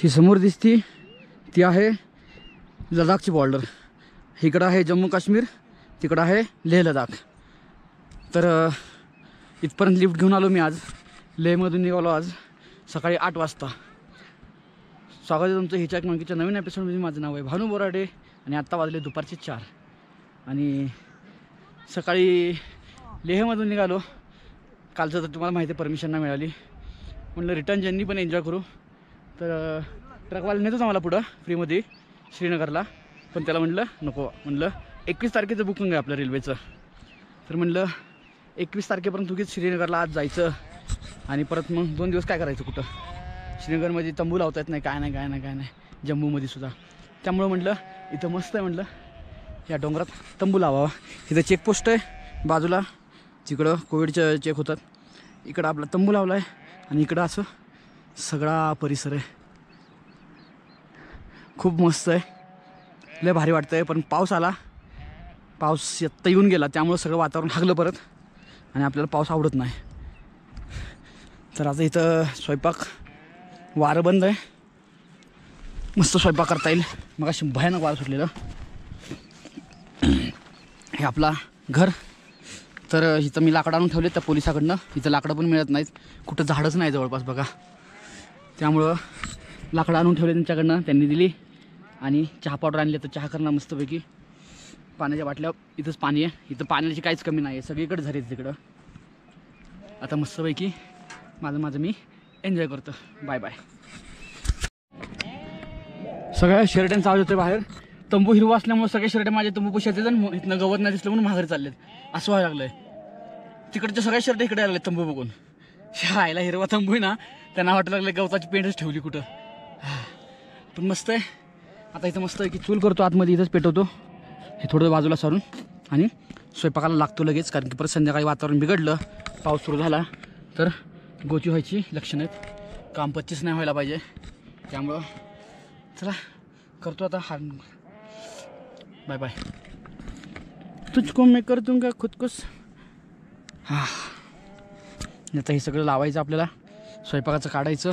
ही समोर दिसती. ती आहे लडाखची बॉर्डर इकडं आहे जम्मू काश्मीर तिकडं आहे लेह लडाख. तर इथपर्यंत लिफ्ट घेऊन आलो मी आज. लेहमधून निघालो आज सकाळी आठ वाजता. स्वागत आहे तुमचं हिच्या मंकीच्या नवीन एपिसोडमध्ये माझं नाव आहे भानू बोराडे आणि आत्ता वाजले दुपारचे चार. आणि सकाळी लेहमधून निघालो. कालचं तर तुम्हाला माहिती आहे परमिशन नाही मिळाली. म्हटलं रिटर्न जर्नी पण एन्जॉय करू. तर ट्रकवाला नेतोच आम्हाला पुढं फ्रीमध्ये श्रीनगरला. पण त्याला म्हटलं नको म्हटलं एकवीस तारखेचं बुकिंग आहे आपलं रेल्वेचं तर म्हटलं एकवीस तारखेपर्यंत उगीच श्रीनगरला आज जायचं. आणि परत मग दोन दिवस काय करायचं कुठं? श्रीनगरमध्ये तंबू लावता येत नाही काय नाही काय नाही काय नाही. जम्मूमध्ये सुद्धा. त्यामुळं म्हटलं इथं मस्त आहे म्हटलं. या डोंगरात तंबू लावावा. इथं चेकपोस्ट आहे. बाजूला तिकडं कोविडचं चेक होतात इकडं आपला तंबू लावला आहे आणि इकडं असं सगळा परिसर आहे. खूप मस्त आहे. लय भारी वाटतं आहे पण पाऊस आला. पाऊस आत्ता येऊन गेला त्यामुळं सगळं वातावरण हागलं परत. आणि आपल्याला पाऊस आवडत नाही. तर आता इथं स्वयंपाक वारं बंद आहे. मस्त स्वयंपाक करता येईल. मग अशी भयानक वारं सुटलेलं. हे आपला घर. तर इथं मी लाकडं आणून ठेवले त्या पोलिसाकडनं. इथं लाकडं पण मिळत नाहीत. कुठं झाडच नाही जवळपास बघा. त्यामुळं लाकडं आणून ठेवले त्यांच्याकडनं त्यांनी दिली. आणि चहा पावडर आणली तर चहा करणार मस्तपैकी. पाण्याच्या बाटल्या इथंच पाणी आहे. इथं पाण्याची काहीच कमी नाही आहे सगळीकडे झाली तिकडं. आता मस्तपैकी माझं माझं मी एन्जॉय करतो. बाय बाय सगळ्या शर्ट्यांचा आवाज होते बाहेर. तंबू हिरवा असल्यामुळे सगळे शर्ट माझे तंबू पुशात येतात आणि इथनं गवत नाही दिसलं म्हणून माघारी चाललेत. असं व्हायला लागलंय. तिकडचे सगळे शर्ट इकडे आले तंबू बघून. राहायला हिरवा तंबू आहे ना त्यांना वाटायला लागलं गवताची पेंटच ठेवली कुठं. पण मस्त आहे. आता इथं मस्त आहे की चूल करतो आतमध्ये इथंच पेटवतो. हे थोडं बाजूला सारून आणि स्वयंपाकाला लागतो लगेच कारण की परत संध्याकाळी वातावरण बिघडलं पाऊस सुरू झाला तर गोची व्हायची लक्षणं आहेत. काम पच्चीस नाही व्हायला पाहिजे. त्यामुळं चला करतो आता हा बाय बाय. तुझको मी कर का खुद कुछ हा. आता हे सगळं लावायचं आपल्याला. स्वयंपाकाचं काढायचं.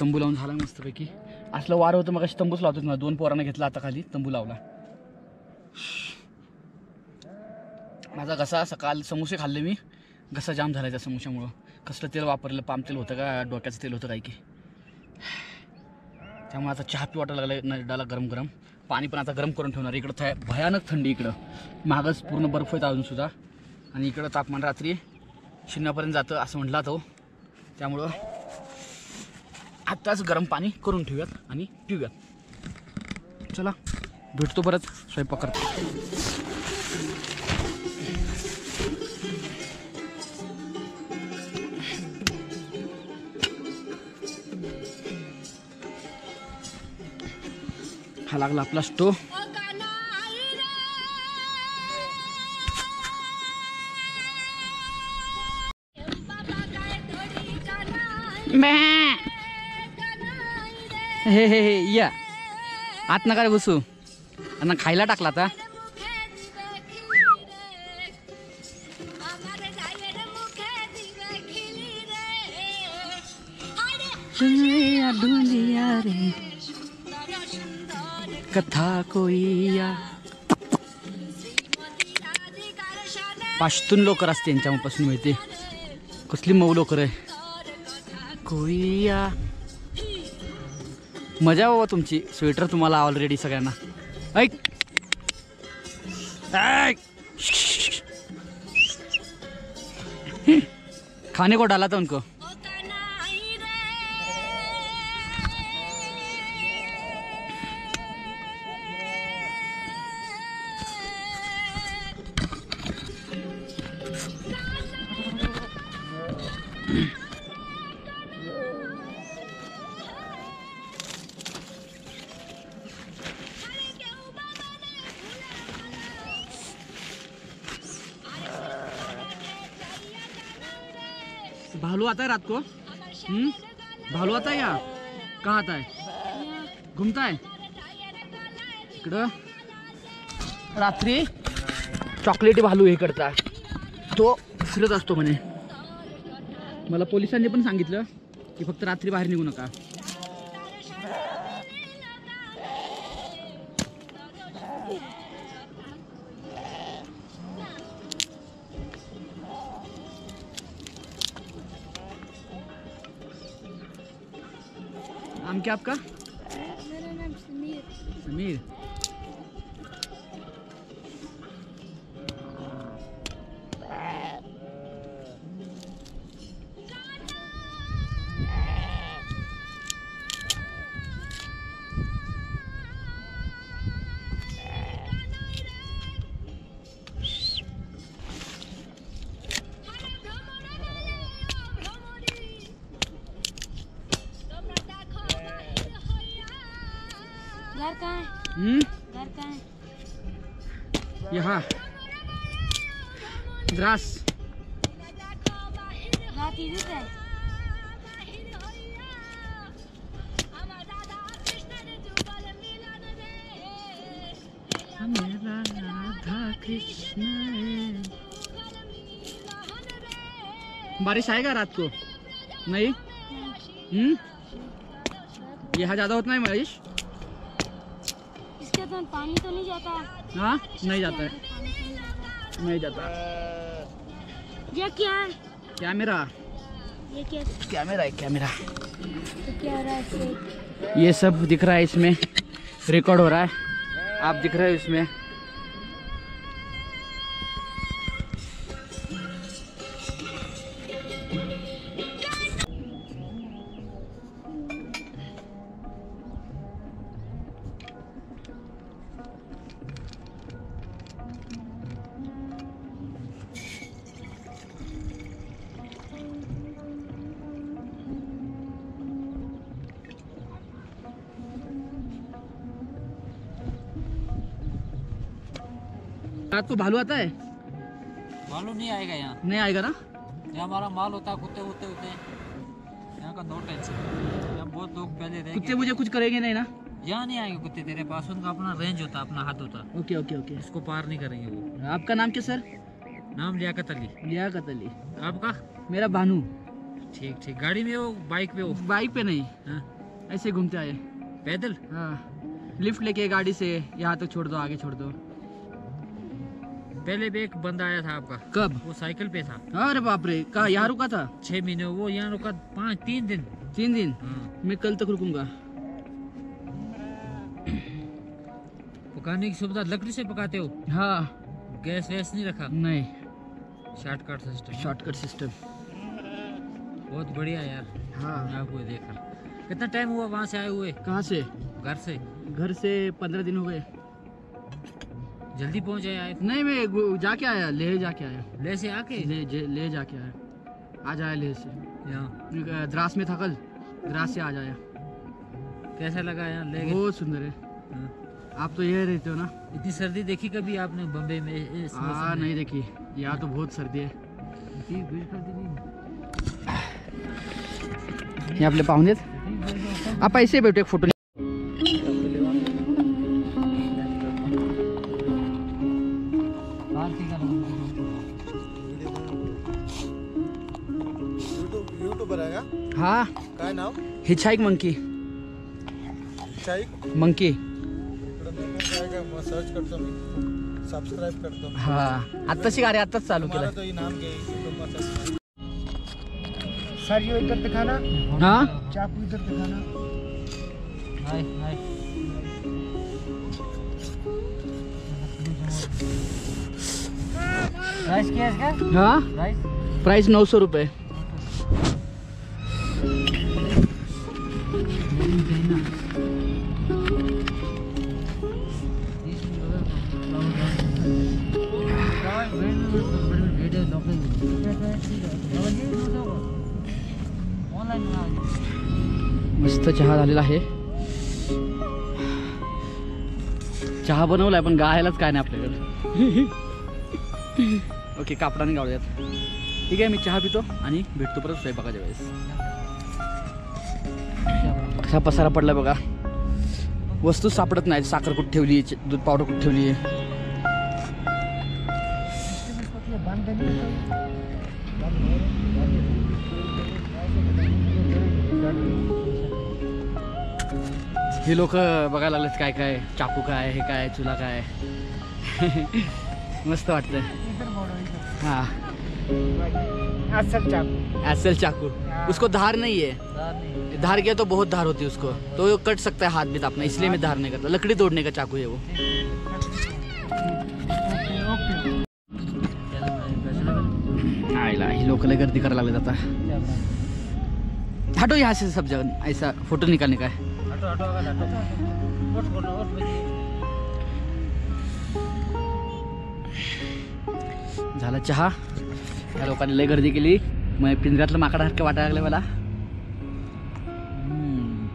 तंबू लावून झाला मस्तपैकी. असलं वारं होतं मग तंबूच लावतोच ना. दोन पोरांना घेतला आता खाली तंबू लावला. माझा घसा सकाळ समोसे खाल्ले मी. घसा जाम झाला त्या समोश्यामुळं कसलं तेल वापरलं पाम तेल होतं का डोक्याचं तेल होतं काय की. त्यामुळे आता चहा पी वाटायला लागला नरडाला गरम गरम. पाणी पण आता गरम करून ठेवणार. इकडं थाय भयानक थंडी इकडं. मागच पूर्ण बर्फ येतं अजूनसुद्धा आणि इकडं तापमान रात्री शून्यापर्यंत जातं असं म्हटला तो. त्यामुळं आत्ताच गरम पाणी करून ठेवूयात आणि पिऊयात. चला भेटतो परत. स्वयंपाक करतो. हा लागला आपला स्टोव. हे हे हे या. आत नका रे घुसू आणि खायला टाकला आता. कथा कोई या पाश्तून लोकर असते यांच्यापासून मिळते कसली मऊ लोकर आहे. कोईया मजा बाबा तुमची. स्वेटर तुम्हाला ऑलरेडी सगळ्यांना. ऐक. ऐक. खाने को डाला था उनको भालू आता है रात को? हम्म? भालू आता है या? कहाँ आता है घूमता है इकडं? रात्री चॉकलेटी भालू हे करता तो फिरत असतो म्हणे. मला पोलिसांनी पण सांगितलं की फक्त रात्री बाहेर निघू नका. नाम क्या आपका? मेरा नाम समीर। समीर। यहाँ। द्रास। है राधा कृष्ण बारिश आएगा रात को? नहीं? हम्म? यहाँ ज़्यादा होता है बारिश? इसके तो पानी तो नहीं जाता। हाँ? नहीं जाता है। नहीं जाता। ये क्या? है कैमरा। ये क्या? कैमरा है कैमरा। तो क्या हो रहा है? ये सब दिख रहा है इसमें। रिकॉर्ड हो रहा है। आप दिख रहे हो इसमें। रात को भालू आता है? भालू नहीं आएगा यहाँ। नहीं आएगा ना? यहाँ हमारा माल होता है कुत्ते कुत्ते होते हैं। यहाँ का नो टेंशन यहाँ बहुत लोग पहले रह कुत्ते मुझे कुछ करेंगे नहीं ना? यहाँ नहीं आएँगे कुत्ते तेरे पास उनका अपना रेंज होता है अपना हद होता। है ओके ओके ओके उसको पार नहीं करेंगे वो। आपका नाम क्या सर नाम लियाकत अली। लियाकत अली। आपका? मेरा भानु। ठीक ठीक। गाड़ी में हो बाइक पे हो? बाइक पे नहीं। हाँ? ऐसे घूमते आए। पैदल? हाँ। लिफ्ट लेके गाड़ी से यहाँ तक छोड़ दो आगे छोड़ दो। पहले भी एक बंदा आया था आपका। कब? वो साइकिल पे था। अरे बाप रे कहा? यहाँ रुका था? छह महीने वो यहाँ रुका पाँच तीन दिन। तीन दिन? हाँ। मैं कल तक रुकूँगा। पकाने की सुविधा लकड़ी से पकाते हो? हाँ। गैस वैस नहीं रखा? नहीं। शॉर्टकट सिस्टम शॉर्टकट सिस्टम बहुत बढ़िया यार। हाँ। आपको देखा। कितना टाइम हुआ वहाँ से आए हुए? कहाँ से? घर से। घर से पंद्रह दिन हो गए। जल्दी पहुँच जाए आए। नहीं मैं जाके आया लेह जाके आया। ले से आके? ले जे- ले जाके आया। आज आया लेह से। यहाँ। द्रास में था कल। द्रास से आज आया। कैसा लगा यहाँ ले बहुत सुंदर है। हाँ। आप तो ये रहते हो ना? इतनी सर्दी देखी कभी आपने बम्बे में? हाँ नहीं देखी। यहाँ तो बहुत सर्दी है। इतनी भीड़ करती नहीं हे। आपले पाहुणेत आप ऐसे एक फ़ोटो यूट्यूबर का काय नाव हिचाईक मंकी। मंकी। सर्च करतो मी सबस्क्राईब करतो हा। आत्ताची गाडी आत्ताच चालू केलं तो इनाम घे सर ये इधर दिखाना। हा? चाकू इधर दिखाना। हाय हाय। प्राइस क्या है इसका? हा? प्राइस प्राइस नऊ सौ रुपये मस्त चहा झालेला आहे. चहा बनवलाय पण गायलाच काय नाही आपल्याकडे. ओके कापडाने गाळूयात ठीक आहे मी चहा पितो आणि भेटतो परत स्वयंपाकाच्या वेळेस. कसा पसारा पडला बघा. वस्तू सापडत नाही साखर कुठे ठेवली आहे दूध पावडर कुठे ठेवली हे लोक बघायला लागलेत काय काय चाकू काय हे काय चुला काय. मस्त वाटतंय. हा. असल चाकू. एसल चाकू. उसको धार नहीं. है धार गया तो बहुत धार होती है उसको. तो वो कट सकता है हाथ भी अपना इसलिए मैं धार नहीं करता. लकड़ी तोड़ने का चाकू है वो. आईला ही गर्दी करायला लागले आता हटो यहाँ से सब जगह ऐसा फ़ोटो निकालने का है. झाला चहा. या लोकांनी लय गर्दी केली. मग पिंजऱ्यातलं माकडासारखं वाटायला लागलं मला. हम्म,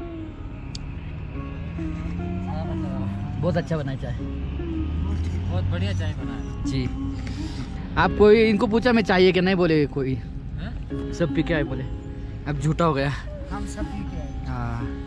बहुत अच्छा बना चाय बहुत बढ़िया चाय बना जी. आप कोई इनको पूछा मैं चाहिए कि नहीं बोले कोई? हैं? सब पी के आए बोले. अब झूठा हो गया. हम सब पी के आए. हाँ.